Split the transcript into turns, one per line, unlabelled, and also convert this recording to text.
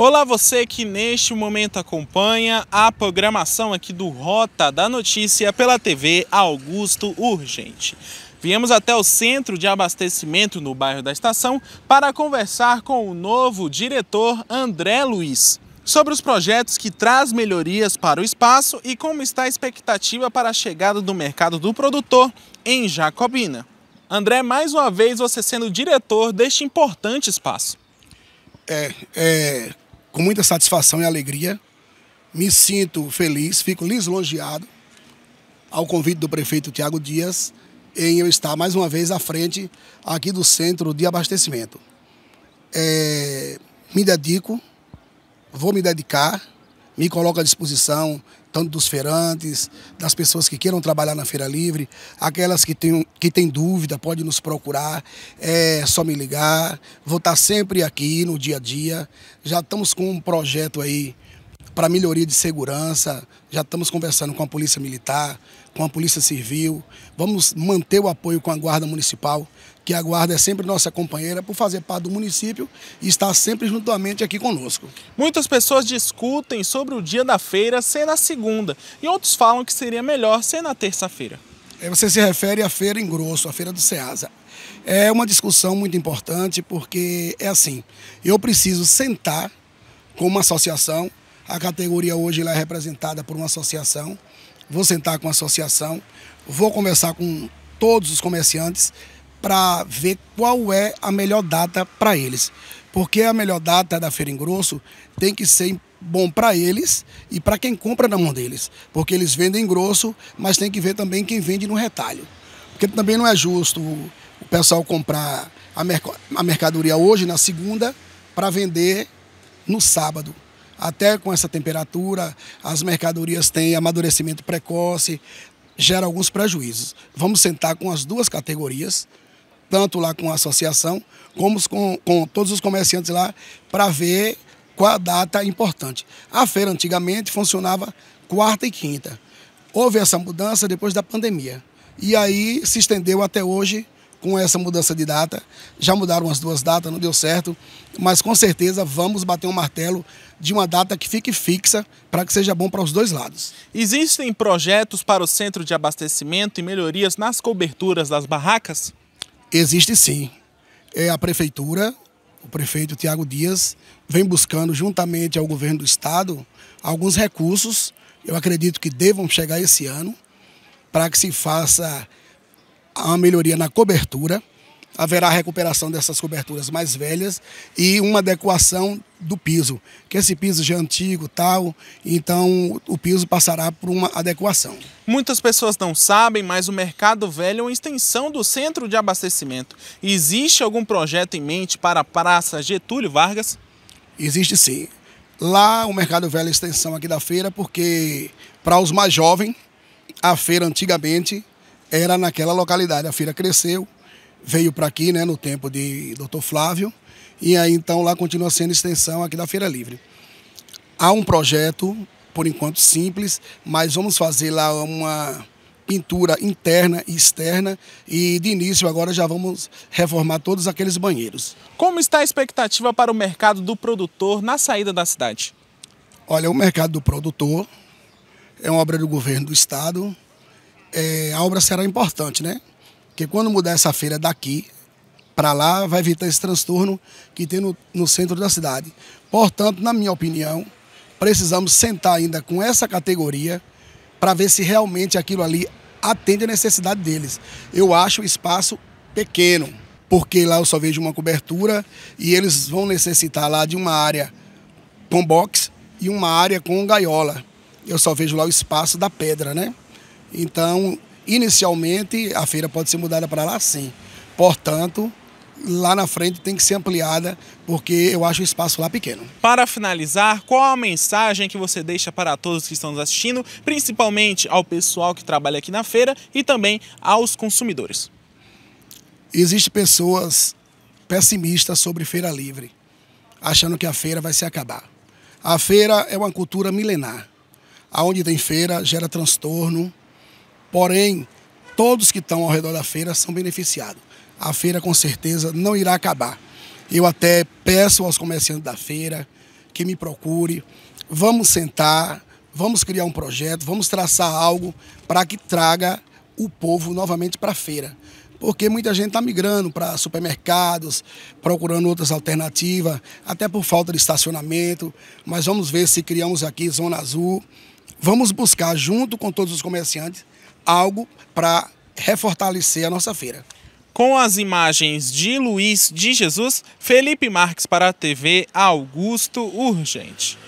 Olá você que neste momento acompanha a programação aqui do Rota da Notícia pela TV Augusto Urgente. Viemos até o centro de abastecimento no bairro da Estação para conversar com o novo diretor André Luiz sobre os projetos que traz melhorias para o espaço e como está a expectativa para a chegada do mercado do produtor em Jacobina. André, mais uma vez você sendo diretor deste importante espaço.
É, é com muita satisfação e alegria. Me sinto feliz, fico lisonjeado ao convite do prefeito Tiago Dias em eu estar mais uma vez à frente aqui do centro de abastecimento. É, me dedico, vou me dedicar, me coloco à disposição tanto dos feirantes, das pessoas que queiram trabalhar na Feira Livre, aquelas que têm, que dúvida, pode nos procurar, é só me ligar. Vou estar sempre aqui no dia a dia. Já estamos com um projeto aí para melhoria de segurança. Já estamos conversando com a Polícia Militar, com a Polícia Civil. Vamos manter o apoio com a Guarda Municipal, que a Guarda é sempre nossa companheira por fazer parte do município e estar sempre juntamente aqui conosco.
Muitas pessoas discutem sobre o dia da feira ser na segunda e outros falam que seria melhor ser na terça-feira.
É, você se refere à feira em grosso, à feira do Ceasa. É uma discussão muito importante porque é assim, eu preciso sentar com uma associação a categoria hoje é representada por uma associação. Vou sentar com a associação, vou conversar com todos os comerciantes para ver qual é a melhor data para eles. Porque a melhor data da Feira em Grosso tem que ser bom para eles e para quem compra na mão deles. Porque eles vendem grosso, mas tem que ver também quem vende no retalho. Porque também não é justo o pessoal comprar a mercadoria hoje, na segunda, para vender no sábado até com essa temperatura, as mercadorias têm amadurecimento precoce, gera alguns prejuízos. Vamos sentar com as duas categorias, tanto lá com a associação, como com, com todos os comerciantes lá, para ver qual a data importante. A feira antigamente funcionava quarta e quinta. Houve essa mudança depois da pandemia. E aí se estendeu até hoje com essa mudança de data. Já mudaram as duas datas, não deu certo, mas com certeza vamos bater um martelo de uma data que fique fixa para que seja bom para os dois lados.
Existem projetos para o centro de abastecimento e melhorias nas coberturas das barracas?
Existe sim. É a prefeitura, o prefeito Tiago Dias, vem buscando juntamente ao governo do estado alguns recursos, eu acredito que devam chegar esse ano, para que se faça uma melhoria na cobertura, haverá recuperação dessas coberturas mais velhas e uma adequação do piso, que esse piso já é antigo tal, então o piso passará por uma adequação.
Muitas pessoas não sabem, mas o Mercado Velho é uma extensão do centro de abastecimento. Existe algum projeto em mente para a Praça Getúlio Vargas?
Existe sim. Lá o Mercado Velho é a extensão aqui da feira, porque para os mais jovens, a feira antigamente era naquela localidade. A feira cresceu, veio para aqui, né, no tempo de Dr. Flávio, e aí então lá continua sendo extensão aqui da Feira Livre. Há um projeto, por enquanto simples, mas vamos fazer lá uma pintura interna e externa e de início agora já vamos reformar todos aqueles banheiros.
Como está a expectativa para o mercado do produtor na saída da cidade?
Olha, o mercado do produtor é uma obra do governo do estado, é, a obra será importante, né? Porque quando mudar essa feira daqui para lá, vai evitar esse transtorno que tem no, no centro da cidade. Portanto, na minha opinião, precisamos sentar ainda com essa categoria para ver se realmente aquilo ali atende a necessidade deles. Eu acho o espaço pequeno, porque lá eu só vejo uma cobertura e eles vão necessitar lá de uma área com box e uma área com gaiola. Eu só vejo lá o espaço da pedra, né? Então, inicialmente, a feira pode ser mudada para lá sim. Portanto, lá na frente tem que ser ampliada, porque eu acho o espaço lá pequeno.
Para finalizar, qual a mensagem que você deixa para todos que estão nos assistindo, principalmente ao pessoal que trabalha aqui na feira e também aos consumidores?
Existem pessoas pessimistas sobre feira livre, achando que a feira vai se acabar. A feira é uma cultura milenar. Aonde tem feira gera transtorno, Porém, todos que estão ao redor da feira são beneficiados. A feira com certeza não irá acabar. Eu até peço aos comerciantes da feira que me procure. Vamos sentar, vamos criar um projeto, vamos traçar algo para que traga o povo novamente para a feira. Porque muita gente está migrando para supermercados, procurando outras alternativas, até por falta de estacionamento. Mas vamos ver se criamos aqui Zona Azul. Vamos buscar, junto com todos os comerciantes, algo para refortalecer a nossa feira.
Com as imagens de Luiz de Jesus, Felipe Marques para a TV Augusto Urgente.